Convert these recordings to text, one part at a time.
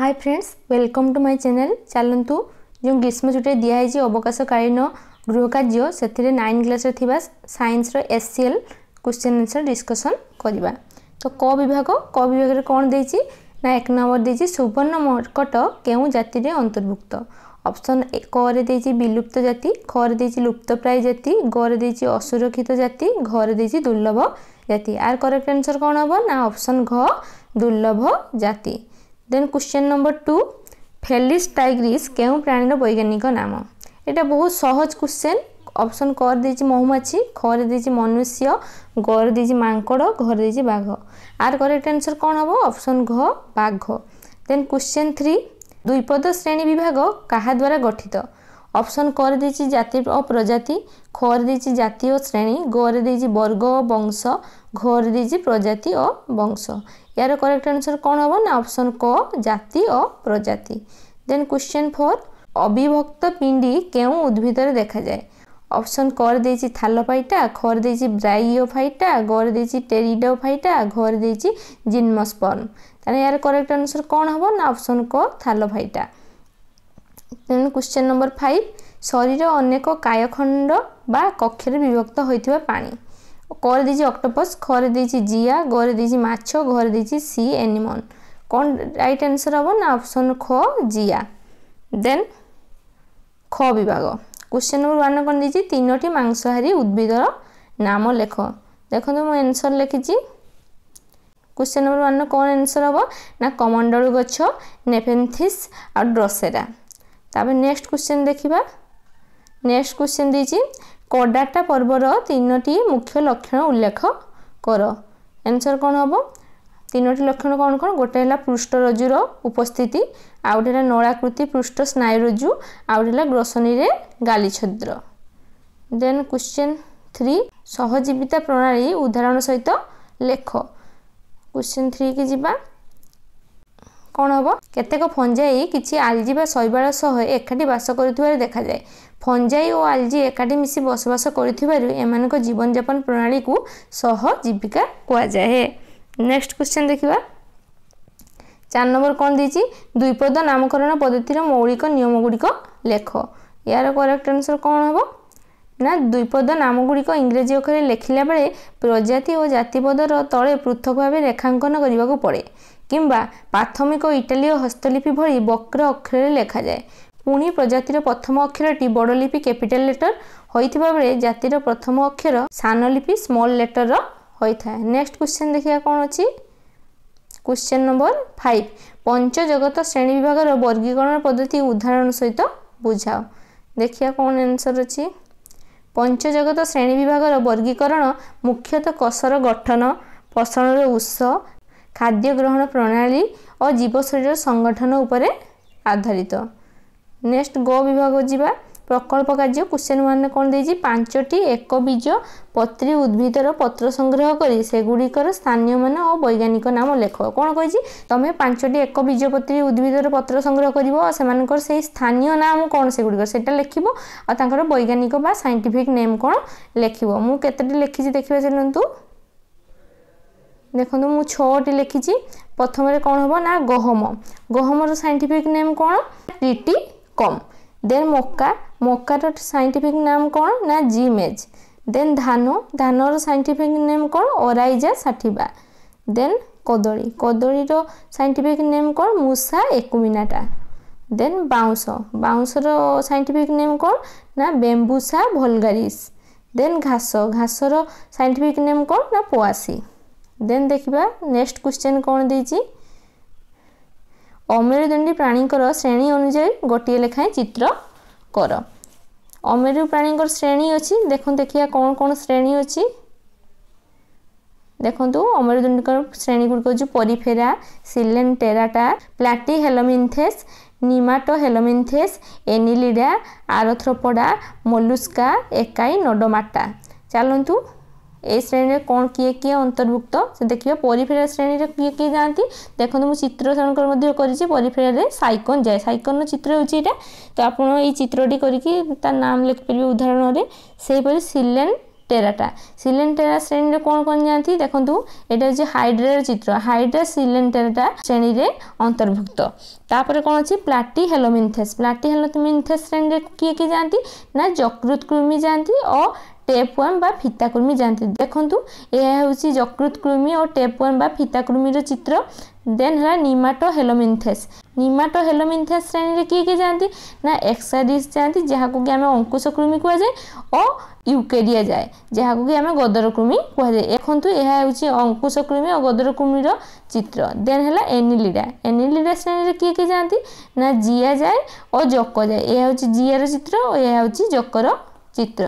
hi friends welcome to my channel ଚାଲନ୍ତୁ ଯେଉଁ ଗ୍ରୀଷ୍ମ ଛୁଟିରେ ଦିଆହେଇଛି ଅବକାଶକାଳୀନ ଗୃହକାର୍ଯ୍ୟ ସେଥିରେ ନାଇନ୍ କ୍ଲାସ୍ରେ ଥିବା ସାଇନ୍ସର S C L question answer discussion କରିବା ତ କ ବିଭାଗ କ ବିଭାଗରେ କ'ଣ ଦେଇଛି ନା ଏକ ନମ୍ବର ଦେଇଛି ସୁବର୍ଣ୍ଣ ମର୍କଟ କେଉଁ ଜାତିରେ ଅନ୍ତର୍ଭୁକ୍ତ ଅପସନ୍ କରେ ଦେଇଛି ବିଲୁପ୍ତ ଜାତି ଖରେ ଦେଇଛି ଲୁପ୍ତପ୍ରାୟ ଜାତି ଗରେ ଦେଇଛି ଅସୁରକ୍ଷିତ ଜାତି ଘରେ ଦେଇଛି ଦୁର୍ଲଭ ଜାତି ଆର କରେକ୍ଟ ଆନ୍ସର୍ କ'ଣ ହେବ ନା ଅପସନ୍ ଘ ଦୁର୍ଲଭ ଜାତି then question number two Felis tigris কেউ প্রাণীর বৈজ্ঞানিক নাম এটা বহু সহজ কোশ্চেন অপশন কর দিয়েছি মৌমাছি খরে দিয়েছি মনুষ্য গড়ে দিয়েছি মাঙ্কড় ঘরে দিয়েছি বাঘ আর করেক্ট আনসর কণ হব অপশন ঘ বাঘ দেন কোশ্চেন থ্রি দ্বৈপদ শ্রেণী বিভাগ কাহা দ্বারা গঠিত অপশন করে দিয়েছি জাতি ও প্রজাতি খরে দিয়েছি জাতি ও শ্রেণী গরে দিয়েছি বর্গ ও বংশ ঘরে দিয়েছি প্রজাতি ও বংশ ইয়ার করেক্ট আনসর কোণ হব না অপশন ক জাতি ও প্রজাতি দেন কোশ্চেন ফোর অবিভক্ত পিণ্ডি কেউ উদ্ভিদরে দেখা যায় অপশন কর দিয়েছি থালোফাইটা খরে দিয়েছি ব্রাইওফাইটা গর দিয়েছি টেরিডোফাইটা ঘরে দিয়েছি জিনমস্পর্ম তাহলে এর করেক্ট আনসর কোণ হব না অপশন ক থালোফাইটা ତେଣୁ କ୍ୱେଶ୍ଚନ୍ ନମ୍ବର ଫାଇଭ୍ ଶରୀର ଅନେକ କାୟଖଣ୍ଡ ବା କକ୍ଷରେ ବିଭକ୍ତ ହୋଇଥିବା ପାଣି କରେ ଦେଇଛି ଅକ୍ଟୋପସ୍ ଖରେ ଦେଇଛି ଜିଆ ଗରେ ଦେଇଛି ମାଛ ଘରେ ଦେଇଛି ସି ଏନିମନ୍ କ'ଣ ରାଇଟ୍ ଆନ୍ସର୍ ହେବ ନା ଅପସନ୍ ଖ ଜିଆ ଦେନ୍ ଖ ବିଭାଗ କ୍ୱେଶ୍ଚନ୍ ନମ୍ବର ୱାନ୍ କ'ଣ ଦେଇଛି ତିନୋଟି ମାଂସହାରୀ ଉଦ୍ଭିଦର ନାମ ଲେଖ ଦେଖନ୍ତୁ ମୁଁ ଆନ୍ସର୍ ଲିଖିଛି क्वेश्चन नंबर वन कौन आंसर हम ना कमंडल गच नेफेन्थिस आ ड्रसेरा তাপরে নেক্সট কোশ্চেন দেখিবা নেক্সট কোশ্চেন দিয়েছি কডাটা পর্বর তিনটি মুখ্য লক্ষণ উল্লেখ কর এনসর কোণ হব তিনোটি লক্ষণ কোণ কোণ গোটে হল পৃষ্ঠরজ্জুর উপস্থিতি আউ গোটে হল নড়াকৃতি পৃষ্ঠ স্নায়ুরজ্জু আউ গোটে হল গ্রসনীরে ছদ্র দেন কোশ্চেন থ্রি সহজীবিতা প্রণালী উদাহরণ সহ লেখ কোশ্চেন থ্রি কি যা କ'ଣ ହେବ କେତେକ ଫଞ୍ଜାଇ କିଛି ଆଲଜି ବା ଶୈବାଳ ସହ ଏକାଠି ବାସ କରୁଥିବାର ଦେଖାଯାଏ ଫଞ୍ଜାଇ ଓ ଆଲଜି ଏକାଠି ମିଶି ବସବାସ କରୁଥିବାରୁ ଏମାନଙ୍କ ଜୀବନଯାପନ ପ୍ରଣାଳୀକୁ ସହ ଜୀବିକା କୁହାଯାଏ ନେକ୍ସଟ କ୍ୱେଶ୍ଚନ୍ ଦେଖିବା ଚାରି ନମ୍ବର କ'ଣ ଦେଇଛି ଦ୍ୱିପଦ ନାମକରଣ ପଦ୍ଧତିର ମୌଳିକ ନିୟମଗୁଡ଼ିକ ଲେଖ ଏହାର କରେକ୍ଟ ଆନ୍ସର୍ କ'ଣ ହେବ ନା ଦ୍ୱିପଦ ନାମଗୁଡ଼ିକ ଇଂରାଜୀ ଅକ୍ଷରରେ ଲେଖିଲା ବେଳେ ପ୍ରଜାତି ଓ ଜାତିପଦର ତଳେ ପୃଥକ ଭାବେ ରେଖାଙ୍କନ କରିବାକୁ ପଡ଼େ କିମ୍ବା ପ୍ରାଥମିକ ଇଟାଲୀୟ ହସ୍ତଲିପି ଭଳି ବକ୍ର ଅକ୍ଷରରେ ଲେଖାଯାଏ ପୁଣି ପ୍ରଜାତିର ପ୍ରଥମ ଅକ୍ଷରଟି ବଡ଼ ଲିପି କ୍ୟାପିଟାଲ ଲେଟର ହୋଇଥିବା ବେଳେ ଜାତିର ପ୍ରଥମ ଅକ୍ଷର ସାନ ଲିପି ସ୍ମଲ୍ ଲେଟରର ହୋଇଥାଏ ନେକ୍ସଟ କ୍ୱେଶ୍ଚନ୍ ଦେଖିବା କ'ଣ ଅଛି କ୍ୱେଶ୍ଚନ୍ ନମ୍ବର ଫାଇଭ ପଞ୍ଚଜଗତ ଶ୍ରେଣୀ ବିଭାଗର ବର୍ଗୀକରଣ ପଦ୍ଧତି ଉଦାହରଣ ସହିତ ବୁଝାଅ ଦେଖିବା କ'ଣ ଆନ୍ସର୍ ଅଛି ପଞ୍ଚଜଗତ ଶ୍ରେଣୀ ବିଭାଗର ବର୍ଗୀକରଣ ମୁଖ୍ୟତଃ କଷର ଗଠନ ପୋଷଣର ଉତ୍ସ ଖାଦ୍ୟ ଗ୍ରହଣ ପ୍ରଣାଳୀ ଓ ଜୀବ ଶରୀର ସଂଗଠନ ଉପରେ ଆଧାରିତ ନେକ୍ସଟ ଗୋ ବିଭାଗ ଯିବା ପ୍ରକଳ୍ପ କାର୍ଯ୍ୟ କୁଶନ ମାନେ କ'ଣ ଦେଇଛି ପାଞ୍ଚଟି ଏକ ବୀଜ ପତ୍ରୀ ଉଦ୍ଭିଦର ପତ୍ର ସଂଗ୍ରହ କରି ସେଗୁଡ଼ିକର ସ୍ଥାନୀୟମାନ ଓ ବୈଜ୍ଞାନିକ ନାମ ଲେଖ କ'ଣ କହିଛି ତୁମେ ପାଞ୍ଚଟି ଏକ ବୀଜ ପତ୍ରୀ ଉଦ୍ଭିଦର ପତ୍ର ସଂଗ୍ରହ କରିବ ଆଉ ସେମାନଙ୍କର ସେହି ସ୍ଥାନୀୟ ନାମ କ'ଣ ସେଗୁଡ଼ିକ ସେଇଟା ଲେଖିବ ଆଉ ତାଙ୍କର ବୈଜ୍ଞାନିକ ବା ସାଇଣ୍ଟିଫିକ୍ ନେମ୍ କ'ଣ ଲେଖିବ ମୁଁ କେତୋଟି ଲେଖିଛି ଦେଖିବା ଚାଲନ୍ତୁ দেখুন মু ছটি লিখিছি প্রথমে কোণ হব না গহম গহমর সাইন্টিফিক নেম কোণ টিটি কম দেন মক্কা মক্কার সাইন্টিফিক নাম কোণ না জিমেজ দেন ধান ধানর সাইন্টিফিক নেম কোণ অরাইজা ষাঠিবা দেন কদলী কদলীর সাইন্টিফিক নেম কোণ মূষা একুমিনাটা দেন বাউঁশ বাউঁশর সাইন্টিফিক নেম কোণ না বেম্বুসা ভলগারিস দেন ঘাস ঘাসর সাইন্টিফিক নেম কোণ না পোয়াশি ଦେନ୍ ଦେଖିବା ନେକ୍ସଟ କ୍ୱେଶ୍ଚନ୍ କ'ଣ ଦେଇଛି ଅମେରୁଦଣ୍ଡୀ ପ୍ରାଣୀଙ୍କର ଶ୍ରେଣୀ ଅନୁଯାୟୀ ଗୋଟିଏ ଲେଖାଏଁ ଚିତ୍ର କର ଅମେରୁ ପ୍ରାଣୀଙ୍କର ଶ୍ରେଣୀ ଅଛି ଦେଖନ୍ତୁ ଦେଖିବା କ'ଣ କ'ଣ ଶ୍ରେଣୀ ଅଛି ଦେଖନ୍ତୁ ଅମେରୁଦଣ୍ଡୀଙ୍କର ଶ୍ରେଣୀ ଗୁଡ଼ିକ ହେଉଛି ପରିଫେରା ସିଲେନ୍ ଟେରାଟା ପ୍ଲାଟି ହେଲୋମିନ୍ଥେସ୍ ନିମାଟୋ ହେଲୋମିନ୍ଥେସ୍ ଏନିଲିଡ଼ା ଆରଥ୍ରୋପୋଡ଼ା ମଲୁସ୍କା ଏକାଇ ନଡ଼ମାଟା ଚାଲନ୍ତୁ এই শ্রেণীরে କ'ଣ କିଏ କିଏ ଅନ୍ତର୍ଭୁକ୍ତ ସେ ଦେଖିବା ପରିଫେରା ଶ୍ରେଣୀରେ କିଏ କିଏ ଯାଆନ୍ତି ଦେଖନ୍ତୁ ମୁଁ ଚିତ୍ର ସେମାନଙ୍କର ମଧ୍ୟ କରିଛି ପରିଫେରାରେ ସାଇକନ୍ ଯାଏ ସାଇକନ୍ର ଚିତ୍ର ହେଉଛି ଏଇଟା ତ ଆପଣ ଏଇ ଚିତ୍ରଟି କରିକି ତା ନାମ ଲେଖିପାରିବେ ଉଦାହରଣରେ ସେହିପରି ସିଲେନ୍ টেরাটা সিলেন্টেরা শ্রেণীরে কোণ কোণ জাঁতি দেখুন এটা হচ্ছে হাইড্রার চিত্র হাইড্রা সিলেন্টেরাটা শ্রেণীরে অন্তর্ভুক্ত তাপরে কোণ অছি প্লাটি হেলোমিনথেস প্লাটি হেলোমিনথেস শ্রেণীরে কিয়ে কি যাতে না যকৃত কৃমি যাতে ও টেপওয়ার্ম বা ফিতাকুর্মি যাতে দেখুন এ হচ্ছে যকৃত কৃমি ও টেপওয়ার্ম বা ফিতাকুর্মির চিত্র ଦେନ୍ ହେଲା ନିମାଟୋ ହେଲୋମିନ୍ଥେସ୍ ନିମାଟୋ ହେଲୋମିନ୍ଥେସ୍ ଶ୍ରେଣୀରେ କିଏ କିଏ ଯାଆନ୍ତି ନା ଏକ୍ସାଡିସ୍ ଯାଆନ୍ତି ଯାହାକୁ କି ଆମେ ଅଙ୍କୁଶକୃମି କୁହାଯାଏ ଓ ୟୁକେରିଆ ଯାଏ ଯାହାକୁ କି ଆମେ ଗଦରକୃମି କୁହାଯାଏ ଦେଖନ୍ତୁ ଏହା ହେଉଛି ଅଙ୍କୁଶକୃମି ଓ ଗଦରକୃମିର ଚିତ୍ର ଦେନ୍ ହେଲା ଏନିଲିଡ଼ା ଏନିଲିଡ଼ା ଶ୍ରେଣୀରେ କିଏ କିଏ ଯାଆନ୍ତି ନା ଜିଆ ଯାଏ ଓ ଜକ ଯାଏ ଏହା ହେଉଛି ଜିଆର ଚିତ୍ର ଓ ଏହା ହେଉଛି ଜକର ଚିତ୍ର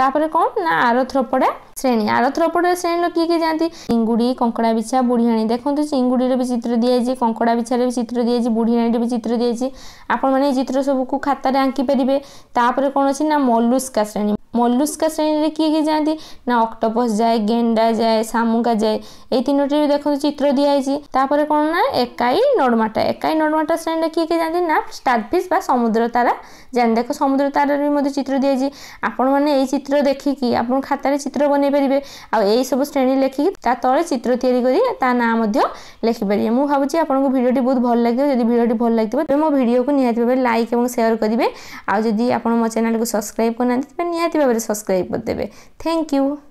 ତାପରେ କ'ଣ ନା ଆରଥ୍ରୋପଡ଼ା ଶ୍ରେଣୀ ଆରଥ୍ରୋପଡ଼ା ଶ୍ରେଣୀର କିଏ କିଏ ଯାଆନ୍ତି ଚିଙ୍ଗୁଡ଼ି କଙ୍କଡ଼ା ବିଛା ବୁଢ଼ିଆଣୀ ଦେଖନ୍ତୁ ଚିଙ୍ଗୁଡ଼ିରେ ବି ଚିତ୍ର ଦିଆଯାଇଛି କଙ୍କଡ଼ା ବିଛାରେ ବି ଚିତ୍ର ଦିଆଯାଇଛି ବୁଢ଼ିଆଣୀରେ ବି ଚିତ୍ର ଦିଆଯାଇଛି ଆପଣମାନେ ଏଇ ଚିତ୍ର ସବୁକୁ ଖାତାରେ ଆଙ୍କି ପାରିବେ ତାପରେ କ'ଣ ଅଛି ନା ମଲୁସ୍କା ଶ୍ରେଣୀ মল্লুস্কা শ্রেণীরে কিଏ କିଏ ଯାଆନ୍ତି ନା ଅକ୍ଟୋପସ୍ ଯାଏ ଗେଣ୍ଡା ଯାଏ ଶାମୁକା ଯାଏ ଏଇ ତିନୋଟିରେ ଦେଖନ୍ତୁ ଚିତ୍ର ଦିଆହେଇଛି ତାପରେ କ'ଣ ନା ଏକାଇ ନଡ଼ମାଟା ଏକାଇ ନଡ଼ମାଟା ଶ୍ରେଣୀରେ କିଏ କିଏ ଯାଆନ୍ତି ନା ଷ୍ଟାରଫିସ୍ ବା ସମୁଦ୍ର ତାରା ଯାଆନ୍ତି ଦେଖ ସମୁଦ୍ର ତାରାରେ ବି ମଧ୍ୟ ଚିତ୍ର ଦିଆଯାଇଛି ଆପଣମାନେ ଏଇ ଚିତ୍ର ଦେଖିକି ଆପଣ ଖାତାରେ ଚିତ୍ର ବନେଇ ପାରିବେ ଆଉ ଏଇସବୁ ଶ୍ରେଣୀ ଲେଖିକି ତା ତଳେ ଚିତ୍ର ତିଆରି କରି ତା ନାଁ ମଧ୍ୟ ଲେଖିପାରିବେ ମୁଁ ଭାବୁଛି ଆପଣଙ୍କୁ ଭିଡ଼ିଓଟି ବହୁତ ଭଲ ଲାଗିବ ଯଦି ଭିଡ଼ିଓଟି ଭଲ ଲାଗିଥିବ ତେବେ ମୋ ଭିଡ଼ିଓକୁ ନିହାତି ଭାବେ ଲାଇକ୍ ଏବଂ ସେୟାର କରିବେ ଆଉ ଯଦି ଆପଣ ମୋ ଚ୍ୟାନେଲକୁ ସବସ୍କ୍ରାଇବ୍ କରିନାହାନ୍ତି ତେବେ ନିହାତି ନିହାତି ଭାବରେ ସବସ୍କ୍ରାଇବ୍ କରିଦେବେ ଥ୍ୟାଙ୍କ ୟୁ